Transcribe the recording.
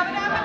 Have an